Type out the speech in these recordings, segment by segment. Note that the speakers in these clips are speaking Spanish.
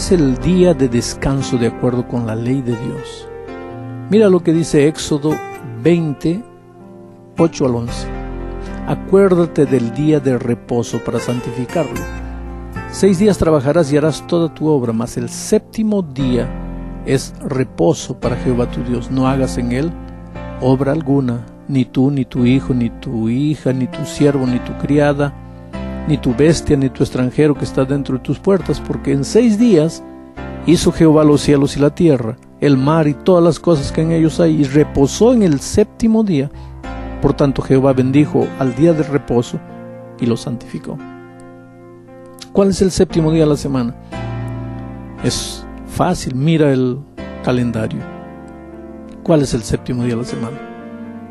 es el día de descanso de acuerdo con la ley de Dios? Mira lo que dice Éxodo 20, 8 al 11. Acuérdate del día de reposo para santificarlo. Seis días trabajarás y harás toda tu obra, mas el séptimo día es reposo para Jehová tu Dios. No hagas en él obra alguna, ni tú, ni tu hijo, ni tu hija, ni tu siervo, ni tu criada, ni tu bestia, ni tu extranjero que está dentro de tus puertas, porque en seis días hizo Jehová los cielos y la tierra, el mar y todas las cosas que en ellos hay, y reposó en el séptimo día. Por tanto Jehová bendijo al día de reposo y lo santificó. ¿Cuál es el séptimo día de la semana? Es fácil, mira el calendario. ¿Cuál es el séptimo día de la semana?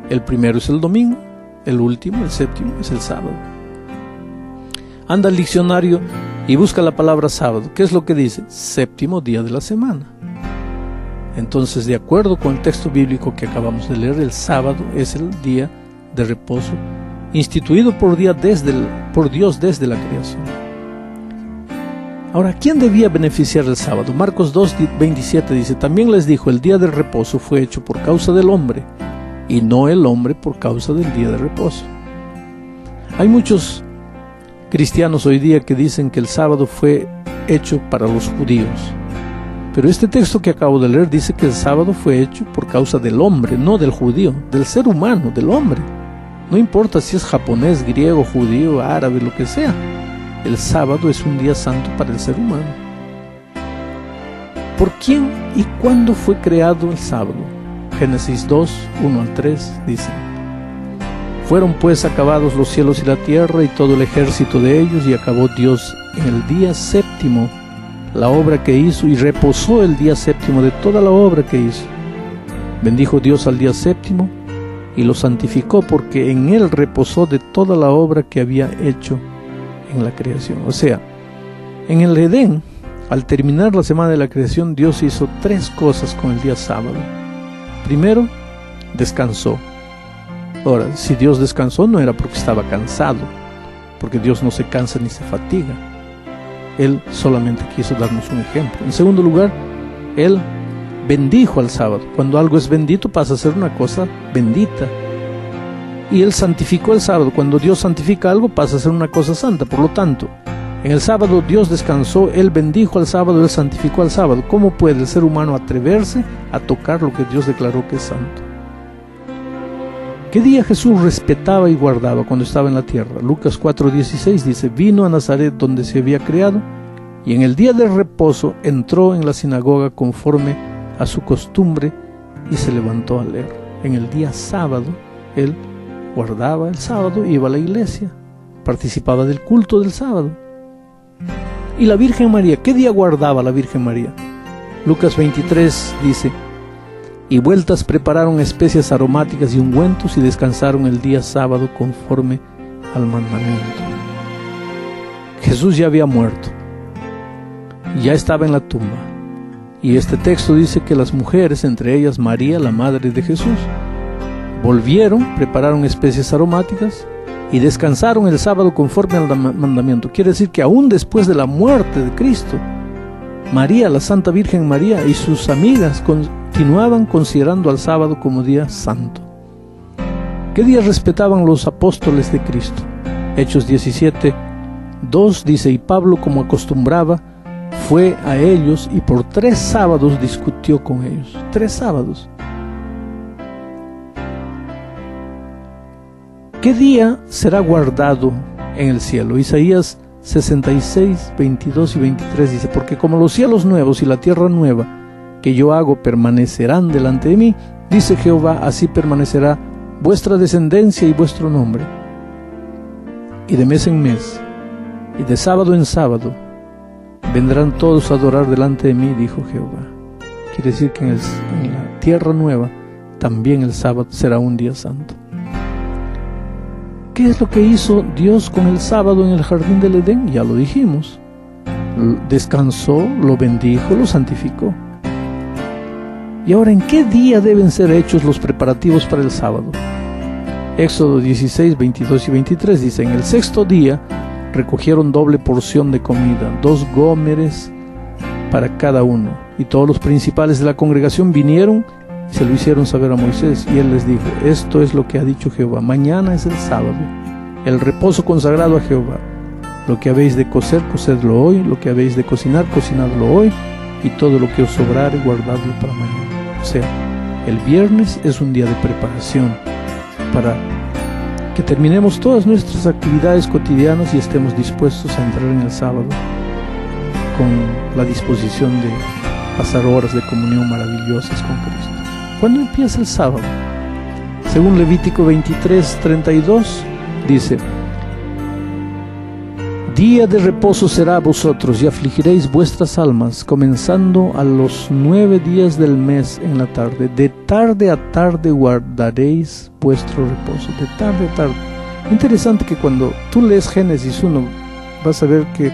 El primero es el domingo, el último, el séptimo, es el sábado. Anda al diccionario y busca la palabra sábado. ¿Qué es lo que dice? Séptimo día de la semana. Entonces, de acuerdo con el texto bíblico que acabamos de leer, el sábado es el día de reposo instituido por, día desde por Dios desde la creación. Ahora, ¿quién debía beneficiar el sábado? Marcos 2, 27 dice, también les dijo, el día del reposo fue hecho por causa del hombre y no el hombre por causa del día de reposo. Hay muchos cristianos hoy día que dicen que el sábado fue hecho para los judíos. Pero este texto que acabo de leer dice que el sábado fue hecho por causa del hombre, no del judío, del ser humano, del hombre. No importa si es japonés, griego, judío, árabe, lo que sea. El sábado es un día santo para el ser humano. ¿Por quién y cuándo fue creado el sábado? Génesis 2, 1 al 3 dice. Fueron pues acabados los cielos y la tierra y todo el ejército de ellos, y acabó Dios en el día séptimo la obra que hizo, y reposó el día séptimo de toda la obra que hizo. Bendijo Dios al día séptimo y lo santificó porque en él reposó de toda la obra que había hecho en la creación. O sea, en el Edén, al terminar la semana de la creación, Dios hizo tres cosas con el día sábado. Primero, descansó. Ahora, si Dios descansó no era porque estaba cansado, porque Dios no se cansa ni se fatiga. Él solamente quiso darnos un ejemplo. En segundo lugar, Él bendijo al sábado. Cuando algo es bendito pasa a ser una cosa bendita. Y Él santificó el sábado. Cuando Dios santifica algo pasa a ser una cosa santa. Por lo tanto, en el sábado Dios descansó, Él bendijo al sábado, Él santificó al sábado. ¿Cómo puede el ser humano atreverse a tocar lo que Dios declaró que es santo? ¿Qué día Jesús respetaba y guardaba cuando estaba en la tierra? Lucas 4:16 dice, vino a Nazaret donde se había criado y en el día del reposo entró en la sinagoga conforme a su costumbre y se levantó a leer. En el día sábado él guardaba el sábado, iba a la iglesia, participaba del culto del sábado. ¿Y la Virgen María? ¿Qué día guardaba la Virgen María? Lucas 23 dice, y vueltas prepararon especias aromáticas y ungüentos y descansaron el día sábado conforme al mandamiento. Jesús ya había muerto, ya estaba en la tumba. Y este texto dice que las mujeres, entre ellas María, la madre de Jesús, volvieron, prepararon especias aromáticas y descansaron el sábado conforme al mandamiento. Quiere decir que aún después de la muerte de Cristo, María, la Santa Virgen María y sus amigas continuaban considerando al sábado como día santo. ¿Qué día respetaban los apóstoles de Cristo? Hechos 17, 2 dice, y Pablo como acostumbraba, fue a ellos y por tres sábados discutió con ellos. Tres sábados. ¿Qué día será guardado en el cielo? Isaías 66, 22 y 23 dice, porque como los cielos nuevos y la tierra nueva que yo hago permanecerán delante de mí, dice Jehová, así permanecerá vuestra descendencia y vuestro nombre. Y de mes en mes, y de sábado en sábado, vendrán todos a adorar delante de mí, dijo Jehová. Quiere decir que en, en la tierra nueva también el sábado será un día santo. ¿Qué es lo que hizo Dios con el sábado en el jardín del Edén? Ya lo dijimos. Descansó, lo bendijo, lo santificó. ¿Y ahora en qué día deben ser hechos los preparativos para el sábado? Éxodo 16, 22 y 23 dice, en el sexto día recogieron doble porción de comida, dos gómeres para cada uno. Y todos los principales de la congregación vinieron y se lo hicieron saber a Moisés. Y él les dijo, esto es lo que ha dicho Jehová, mañana es el sábado, el reposo consagrado a Jehová. Lo que habéis de coser, cocedlo hoy, lo que habéis de cocinar, cocinadlo hoy, y todo lo que os sobrare, guardadlo para mañana. Sea, el viernes es un día de preparación para que terminemos todas nuestras actividades cotidianas y estemos dispuestos a entrar en el sábado con la disposición de pasar horas de comunión maravillosas con Cristo. ¿Cuándo empieza el sábado? Según Levítico 23, 32, dice, Día de reposo será a vosotros y afligiréis vuestras almas, comenzando a los nueve días del mes en la tarde. De tarde a tarde guardaréis vuestro reposo. De tarde a tarde. Interesante que cuando tú lees Génesis 1, vas a ver que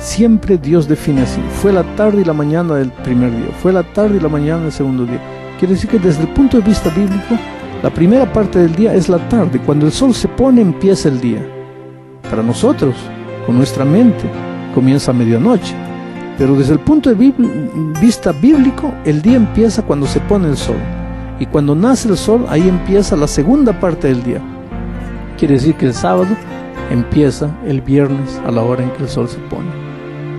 siempre Dios define así. Fue la tarde y la mañana del primer día. Fue la tarde y la mañana del segundo día. Quiere decir que desde el punto de vista bíblico, la primera parte del día es la tarde. Cuando el sol se pone, empieza el día. Para nosotros, nuestra mente, comienza a medianoche. Pero desde el punto de vista bíblico, el día empieza cuando se pone el sol. Y cuando nace el sol, ahí empieza la segunda parte del día. Quiere decir que el sábado empieza el viernes a la hora en que el sol se pone.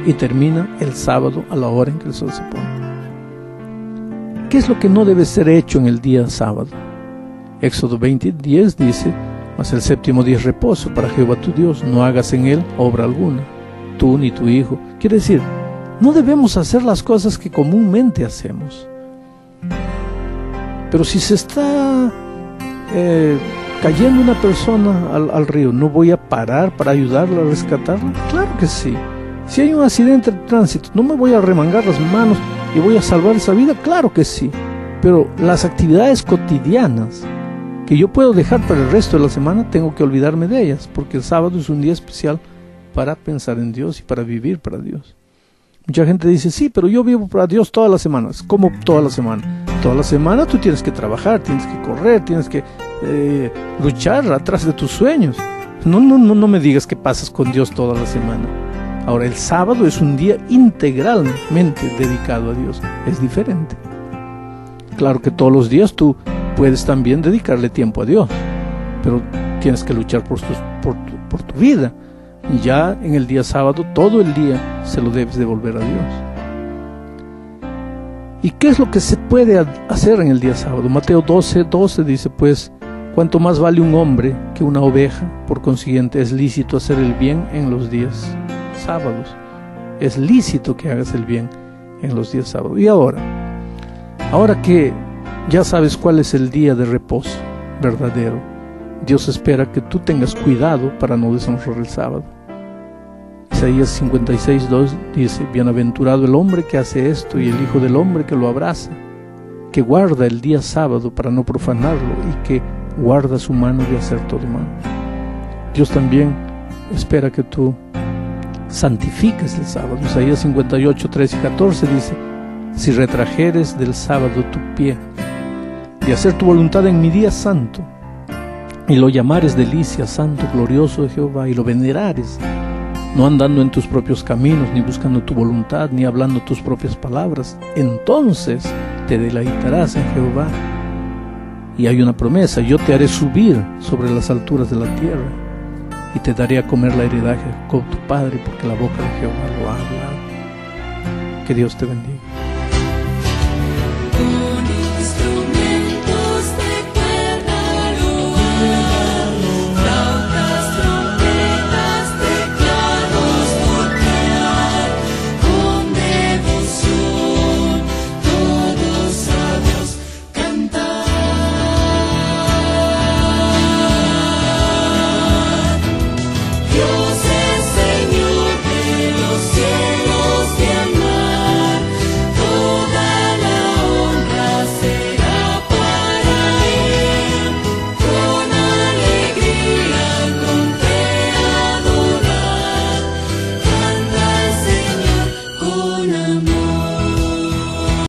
Y termina el sábado a la hora en que el sol se pone. ¿Qué es lo que no debe ser hecho en el día sábado? Éxodo 20, 10 dice, mas el séptimo día es reposo para Jehová tu Dios, no hagas en él obra alguna, tú ni tu hijo. Quiere decir, no debemos hacer las cosas que comúnmente hacemos. Pero si se está eh, cayendo una persona al, río, ¿no voy a parar para ayudarla a rescatarla? Claro que sí. Si hay un accidente de tránsito, ¿no me voy a remangar las manos y voy a salvar esa vida? Claro que sí. Pero las actividades cotidianas que yo puedo dejar para el resto de la semana, tengo que olvidarme de ellas, porque el sábado es un día especial para pensar en Dios y para vivir para Dios. Mucha gente dice, sí, pero yo vivo para Dios todas las semanas. ¿Cómo toda la semana? Toda la semana tú tienes que trabajar, tienes que correr, tienes que eh, luchar atrás de tus sueños. No, no, no, no me digas que pasas con Dios toda la semana. Ahora, el sábado es un día integralmente dedicado a Dios. Es diferente. Claro que todos los días tú puedes también dedicarle tiempo a Dios, pero tienes que luchar por, tu, por tu vida. Y ya en el día sábado, todo el día se lo debes devolver a Dios. ¿Y qué es lo que se puede hacer en el día sábado? Mateo 12, 12 dice, pues, cuanto más vale un hombre que una oveja, por consiguiente es lícito hacer el bien en los días sábados. Es lícito que hagas el bien en los días sábados. Y ahora, ahora que ya sabes cuál es el día de reposo verdadero. Dios espera que tú tengas cuidado para no deshonrar el sábado. Isaías 56, 2 dice, Bienaventurado el hombre que hace esto y el Hijo del hombre que lo abraza, que guarda el día sábado para no profanarlo y que guarda su mano de hacer todo mal. Dios también espera que tú santifiques el sábado. Isaías 58, 13 y 14 dice, si retrajeres del sábado tu pie y hacer tu voluntad en mi día santo, y lo llamares delicia, santo, glorioso de Jehová, y lo venerares, no andando en tus propios caminos, ni buscando tu voluntad, ni hablando tus propias palabras, entonces te deleitarás en Jehová. Y hay una promesa, yo te haré subir sobre las alturas de la tierra, y te daré a comer la heredad con tu Padre, porque la boca de Jehová lo ha hablado. Que Dios te bendiga.